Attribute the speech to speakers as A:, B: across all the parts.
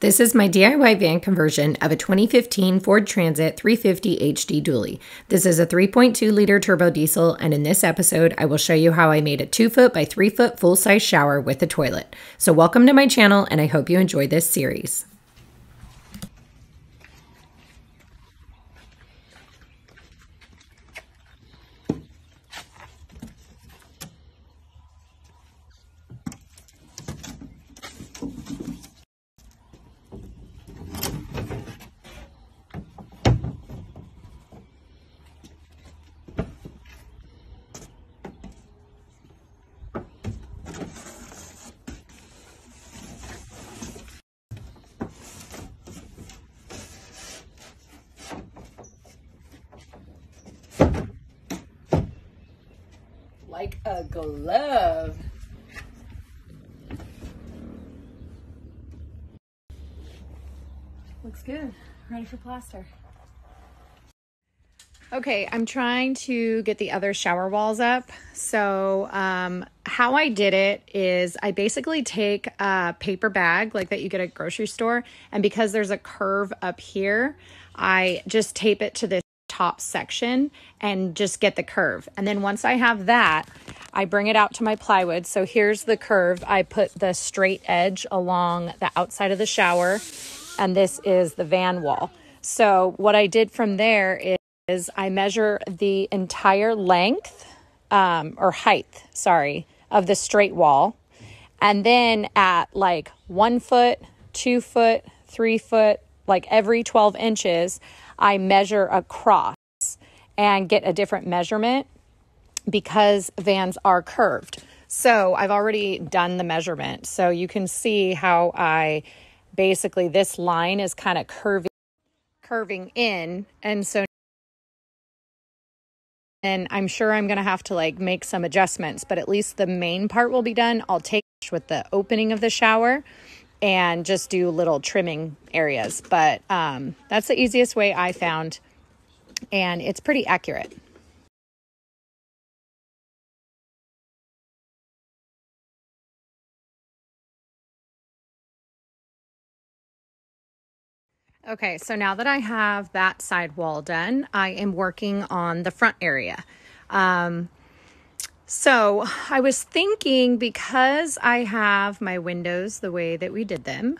A: This is my DIY van conversion of a 2015 Ford Transit 350 HD dually. This is a 3.2 liter turbo diesel, and in this episode, I will show you how I made a 2 foot by 3 foot full size shower with a toilet. So, welcome to my channel, and I hope you enjoy this series. like glove. Looks good. Ready for plaster. Okay, I'm trying to get the other shower walls up. So, um, how I did it is I basically take a paper bag like that you get at grocery store, and because there's a curve up here, I just tape it to this top section and just get the curve. And then once I have that, I bring it out to my plywood. So here's the curve. I put the straight edge along the outside of the shower, and this is the van wall. So what I did from there is I measure the entire length um, or height, sorry, of the straight wall. And then at like one foot, two foot, three foot, like every 12 inches, I measure across and get a different measurement because vans are curved. So I've already done the measurement. So you can see how I basically this line is kind of curving curving in and so and I'm sure I'm going to have to like make some adjustments, but at least the main part will be done. I'll take with the opening of the shower and just do little trimming areas. But um, that's the easiest way I found, and it's pretty accurate. Okay, so now that I have that side wall done, I am working on the front area. Um, so I was thinking because I have my windows the way that we did them,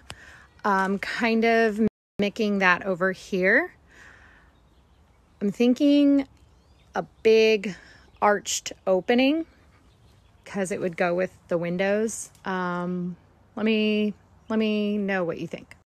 A: um, kind of mimicking that over here. I'm thinking a big arched opening because it would go with the windows. Um, let me let me know what you think.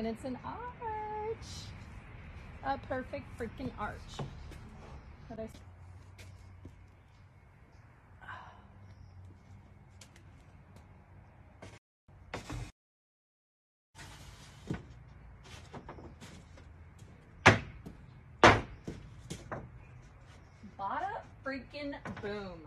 A: And it's an arch. A perfect freaking arch. I... Bada freaking boom.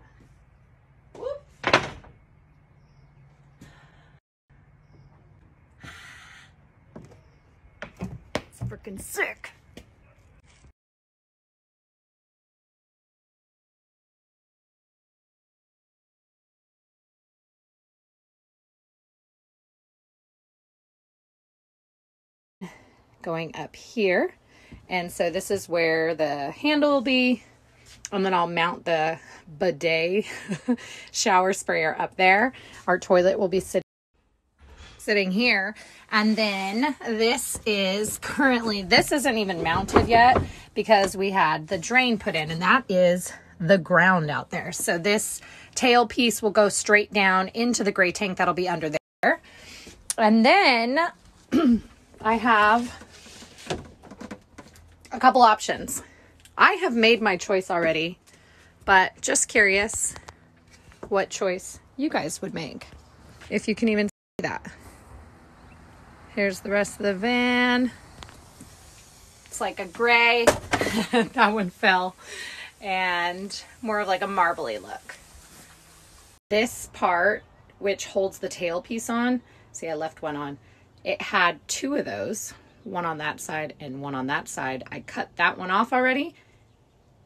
A: Freaking sick. Going up here. And so this is where the handle will be. And then I'll mount the bidet shower sprayer up there. Our toilet will be sitting sitting here. And then this is currently, this isn't even mounted yet because we had the drain put in and that is the ground out there. So this tail piece will go straight down into the gray tank that'll be under there. And then I have a couple options. I have made my choice already, but just curious what choice you guys would make if you can even see that. Here's the rest of the van. It's like a gray. that one fell. And more of like a marbly look. This part, which holds the tailpiece on, see I left one on, it had two of those, one on that side and one on that side. I cut that one off already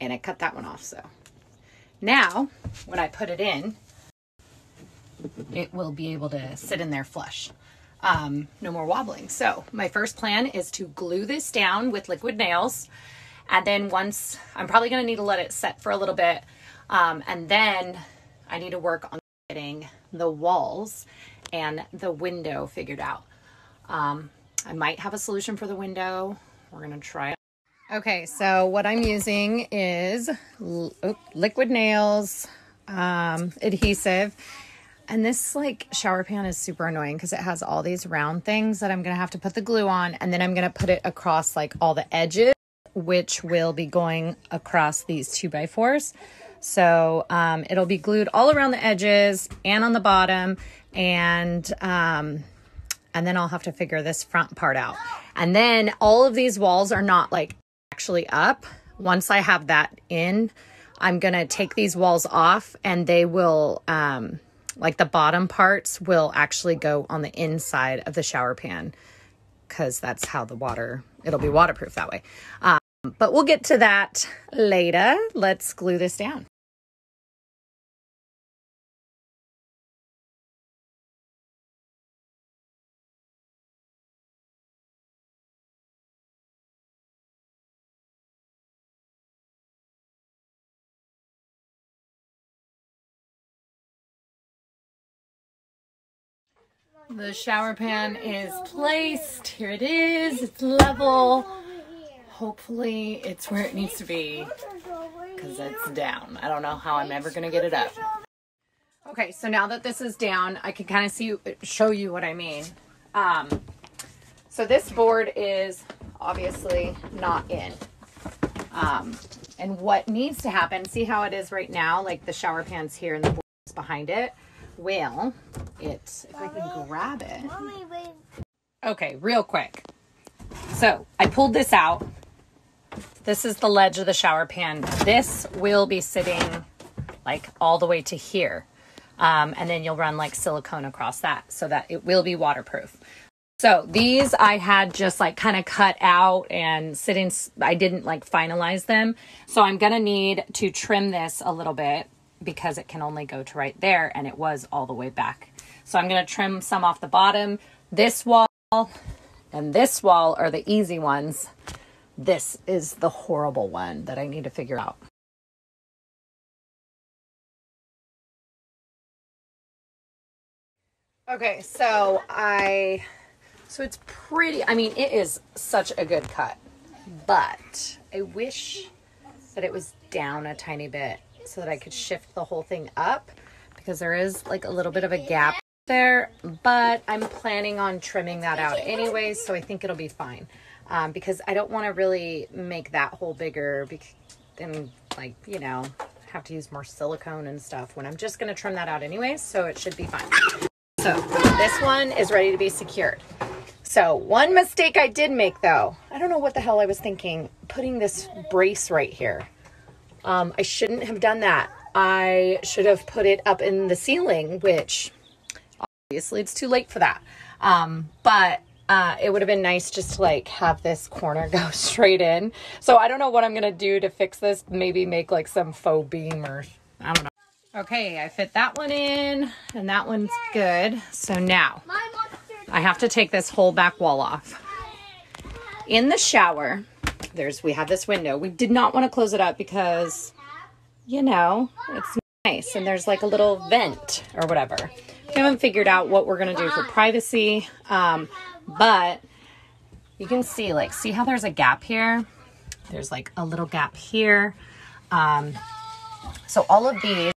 A: and I cut that one off. So now when I put it in, it will be able to sit in there flush. Um, no more wobbling. So my first plan is to glue this down with liquid nails. And then once, I'm probably going to need to let it set for a little bit. Um, and then I need to work on getting the walls and the window figured out. Um, I might have a solution for the window. We're going to try it. Okay, so what I'm using is liquid nails, um, adhesive, and this like shower pan is super annoying because it has all these round things that I'm going to have to put the glue on and then I'm going to put it across like all the edges, which will be going across these two by fours. So um, it'll be glued all around the edges and on the bottom and um, and then I'll have to figure this front part out. And then all of these walls are not like actually up. Once I have that in, I'm going to take these walls off and they will um, like the bottom parts will actually go on the inside of the shower pan because that's how the water, it'll be waterproof that way. Um, but we'll get to that later. Let's glue this down. The shower pan is placed. Here it is. It's level. Hopefully it's where it needs to be because it's down. I don't know how I'm ever going to get it up. Okay, so now that this is down, I can kind of see, show you what I mean. Um, so this board is obviously not in. Um, and what needs to happen, see how it is right now, like the shower pan's here and the board is behind it. Well, it's, if I can grab it. Okay, real quick. So I pulled this out. This is the ledge of the shower pan. This will be sitting like all the way to here. Um, and then you'll run like silicone across that so that it will be waterproof. So these I had just like kind of cut out and sitting, I didn't like finalize them. So I'm going to need to trim this a little bit because it can only go to right there and it was all the way back. So I'm going to trim some off the bottom. This wall and this wall are the easy ones. This is the horrible one that I need to figure out. Okay, so I, so it's pretty, I mean, it is such a good cut, but I wish that it was down a tiny bit so that I could shift the whole thing up because there is like a little bit of a gap there, but I'm planning on trimming that out anyway, so I think it'll be fine. Um, because I don't want to really make that hole bigger and like, you know, have to use more silicone and stuff when I'm just going to trim that out anyway, so it should be fine. So this one is ready to be secured. So one mistake I did make though, I don't know what the hell I was thinking, putting this brace right here. Um, I shouldn't have done that. I should have put it up in the ceiling, which obviously it's too late for that. Um, but uh, it would have been nice just to like have this corner go straight in. So I don't know what I'm going to do to fix this. Maybe make like some faux beam or I don't know. Okay, I fit that one in and that one's good. So now I have to take this whole back wall off. In the shower, there's we have this window. We did not want to close it up because, you know, it's nice and there's like a little vent or whatever. We haven't figured out what we're gonna do for privacy, um, but you can see like see how there's a gap here. There's like a little gap here. Um, so all of these,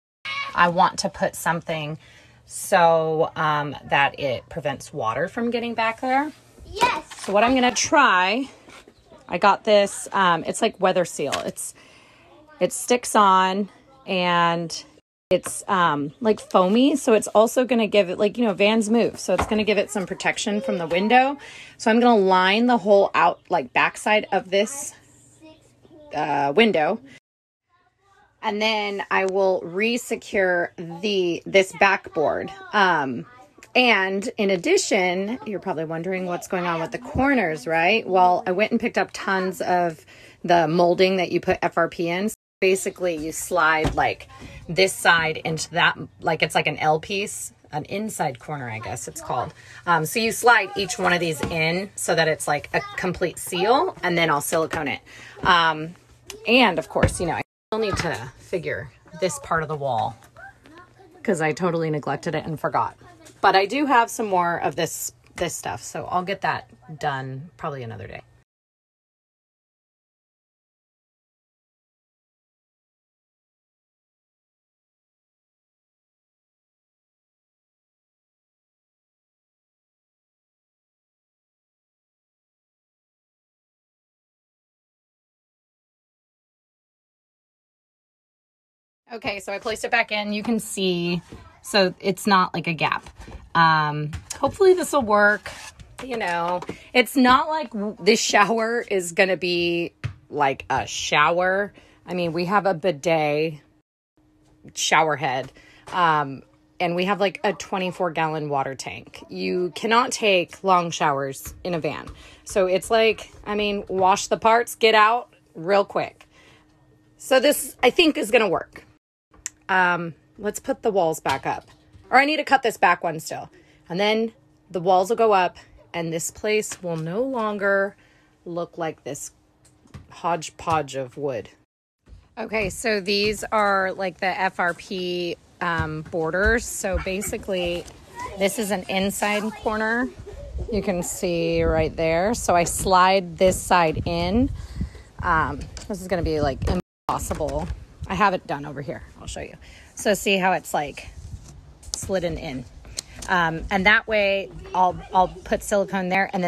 A: I want to put something so um, that it prevents water from getting back there.
B: Yes.
A: So what I'm gonna try I got this, um, it's like weather seal. It's, it sticks on and it's um, like foamy, so it's also going to give it, like, you know, Vans move. So it's going to give it some protection from the window. So I'm going to line the whole out, like, backside of this uh, window. And then I will re-secure the this backboard. Um, and in addition, you're probably wondering what's going on with the corners, right? Well, I went and picked up tons of the molding that you put FRP in. Basically, you slide like this side into that, like it's like an L piece, an inside corner, I guess it's called. Um, so you slide each one of these in so that it's like a complete seal, and then I'll silicone it. Um, and of course, you know, I still need to figure this part of the wall because I totally neglected it and forgot. But I do have some more of this this stuff, so I'll get that done probably another day. Okay, so I placed it back in. You can see, so it's not like a gap. Um, hopefully this will work. You know, it's not like this shower is going to be like a shower. I mean, we have a bidet shower head. Um, and we have like a 24 gallon water tank. You cannot take long showers in a van. So it's like, I mean, wash the parts, get out real quick. So this, I think, is going to work. Um, let's put the walls back up. Or I need to cut this back one still. And then the walls will go up and this place will no longer look like this hodgepodge of wood. Okay, so these are like the FRP um, borders. So basically, this is an inside corner. You can see right there. So I slide this side in. Um, this is going to be like impossible I have it done over here. I'll show you. So see how it's like slidden in. Um, and that way I'll, I'll put silicone there and then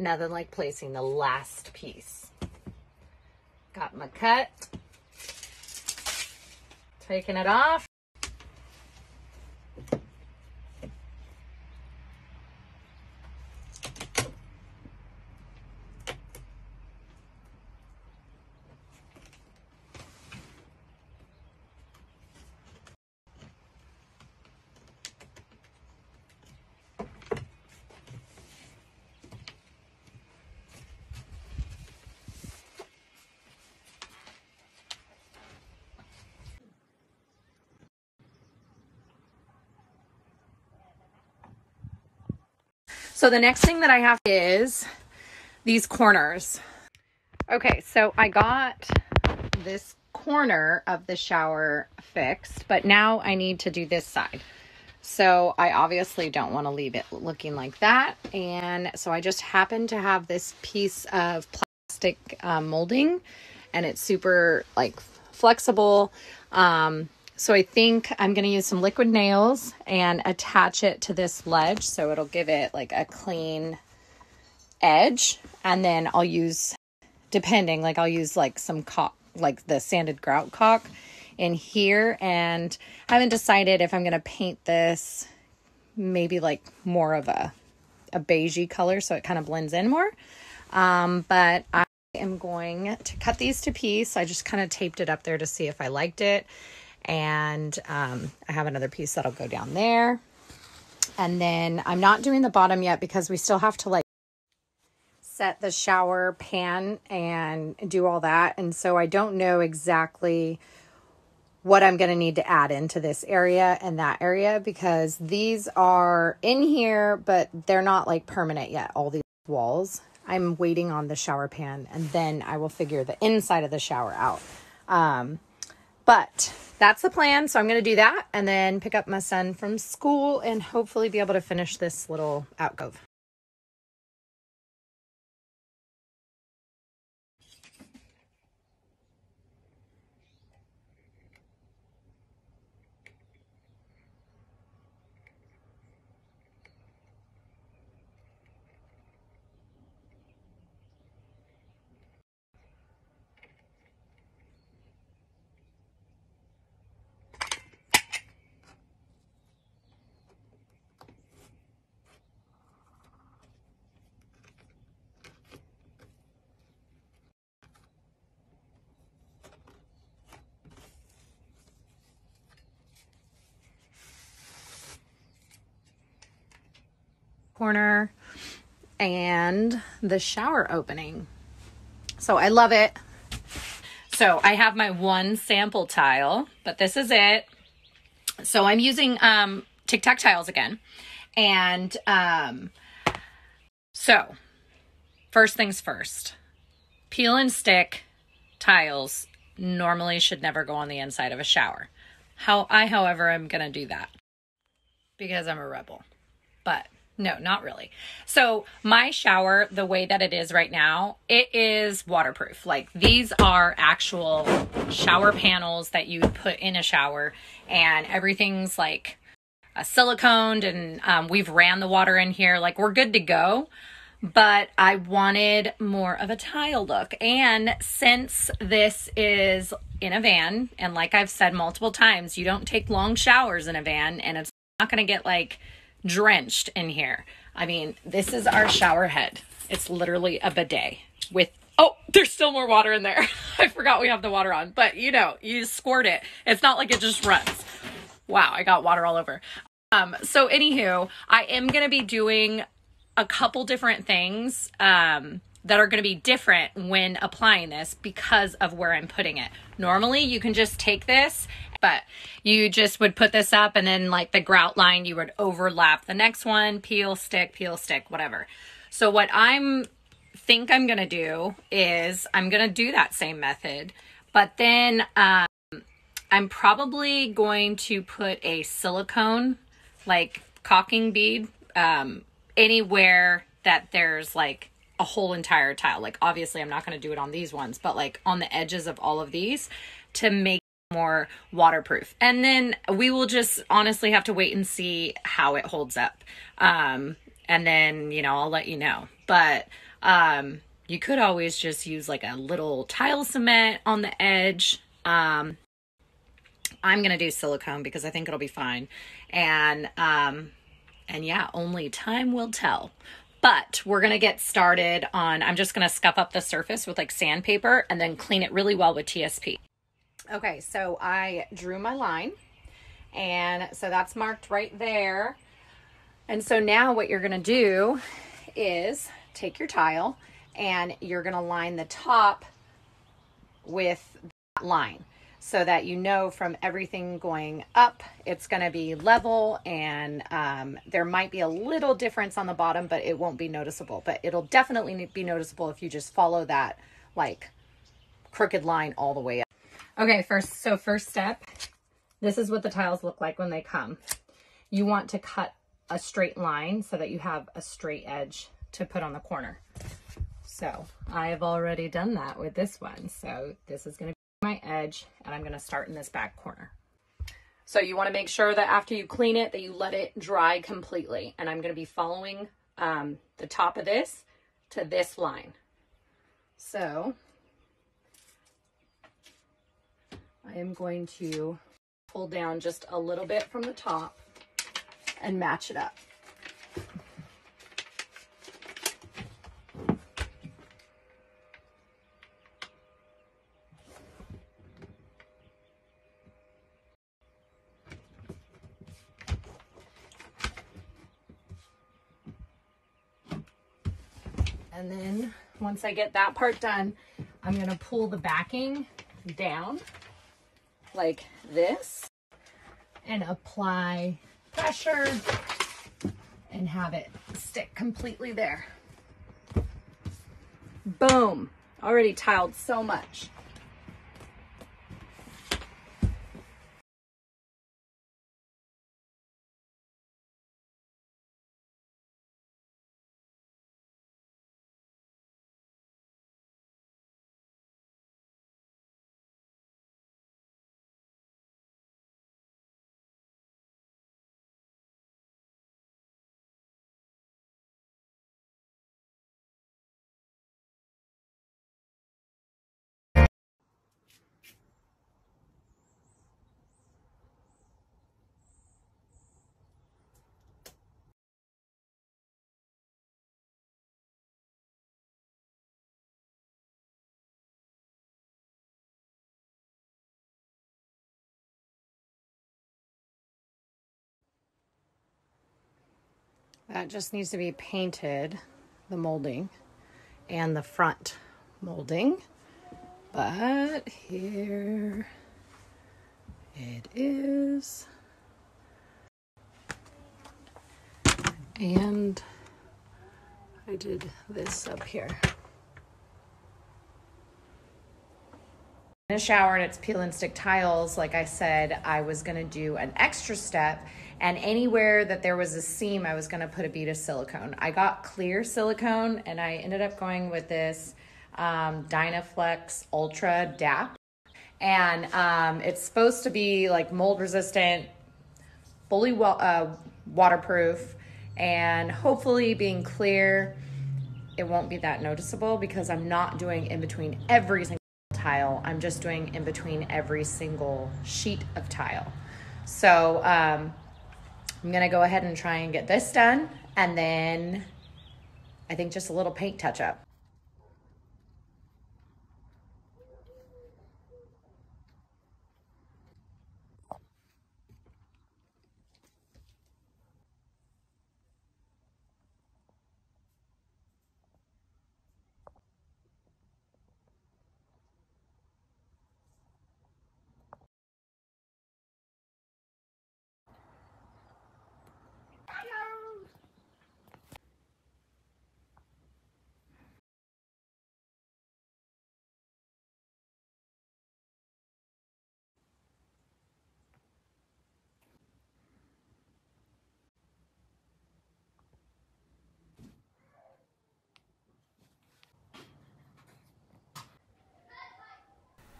A: Nothing like placing the last piece. Got my cut. Taking it off. So the next thing that I have is these corners. Okay, so I got this corner of the shower fixed, but now I need to do this side. So I obviously don't want to leave it looking like that. And so I just happen to have this piece of plastic um, molding and it's super like flexible. Um, so I think I'm going to use some liquid nails and attach it to this ledge so it'll give it like a clean edge. And then I'll use, depending, like I'll use like some caulk, like the sanded grout caulk in here. And I haven't decided if I'm going to paint this maybe like more of a, a beigey color so it kind of blends in more. Um, but I am going to cut these to piece. I just kind of taped it up there to see if I liked it and um, I have another piece that'll go down there. And then I'm not doing the bottom yet because we still have to like set the shower pan and do all that. And so I don't know exactly what I'm going to need to add into this area and that area because these are in here, but they're not like permanent yet. All these walls. I'm waiting on the shower pan and then I will figure the inside of the shower out. Um, but that's the plan. So I'm going to do that and then pick up my son from school and hopefully be able to finish this little alcove. Corner and the shower opening. So I love it. So I have my one sample tile, but this is it. So I'm using um, Tic Tac tiles again. And um, so, first things first, peel and stick tiles normally should never go on the inside of a shower. How I, however, am going to do that because I'm a rebel. But no, not really. So, my shower, the way that it is right now, it is waterproof. Like these are actual shower panels that you put in a shower, and everything's like a siliconed, and um, we've ran the water in here. Like we're good to go. But I wanted more of a tile look. And since this is in a van, and like I've said multiple times, you don't take long showers in a van, and it's not going to get like drenched in here. I mean, this is our shower head. It's literally a bidet with Oh, there's still more water in there. I forgot we have the water on, but you know, you squirt it. It's not like it just runs. Wow, I got water all over. Um, so anywho, I am gonna be doing a couple different things um that are gonna be different when applying this because of where I'm putting it. Normally, you can just take this but you just would put this up and then like the grout line, you would overlap the next one, peel, stick, peel, stick, whatever. So what I'm think I'm going to do is I'm going to do that same method, but then um, I'm probably going to put a silicone like caulking bead um, anywhere that there's like a whole entire tile. Like obviously I'm not going to do it on these ones, but like on the edges of all of these to make more waterproof. And then we will just honestly have to wait and see how it holds up. Um, and then, you know, I'll let you know. But um, you could always just use like a little tile cement on the edge. Um, I'm going to do silicone because I think it'll be fine. And um, and yeah, only time will tell. But we're going to get started on I'm just going to scuff up the surface with like sandpaper and then clean it really well with TSP. Okay, so I drew my line and so that's marked right there. And so now what you're gonna do is take your tile and you're gonna line the top with that line so that you know from everything going up, it's gonna be level and um, there might be a little difference on the bottom, but it won't be noticeable. But it'll definitely be noticeable if you just follow that like crooked line all the way up. Okay, first, so first step, this is what the tiles look like when they come. You want to cut a straight line so that you have a straight edge to put on the corner. So I have already done that with this one. So this is gonna be my edge and I'm gonna start in this back corner. So you wanna make sure that after you clean it, that you let it dry completely. And I'm gonna be following um, the top of this to this line. So I am going to pull down just a little bit from the top and match it up. And then once I get that part done, I'm gonna pull the backing down like this and apply pressure and have it stick completely there. Boom. Already tiled so much. That just needs to be painted, the molding and the front molding. But here it is. And I did this up here. In a shower and it's peel and stick tiles, like I said, I was gonna do an extra step and anywhere that there was a seam, I was gonna put a bead of silicone. I got clear silicone and I ended up going with this um, Dynaflex Ultra DAP. And um, it's supposed to be like mold resistant, fully well, uh, waterproof, and hopefully being clear, it won't be that noticeable because I'm not doing in between every single tile. I'm just doing in between every single sheet of tile. So um, I'm gonna go ahead and try and get this done and then I think just a little paint touch up.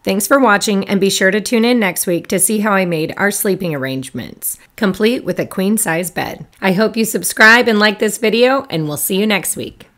A: Thanks for watching and be sure to tune in next week to see how I made our sleeping arrangements, complete with a queen size bed. I hope you subscribe and like this video and we'll see you next week.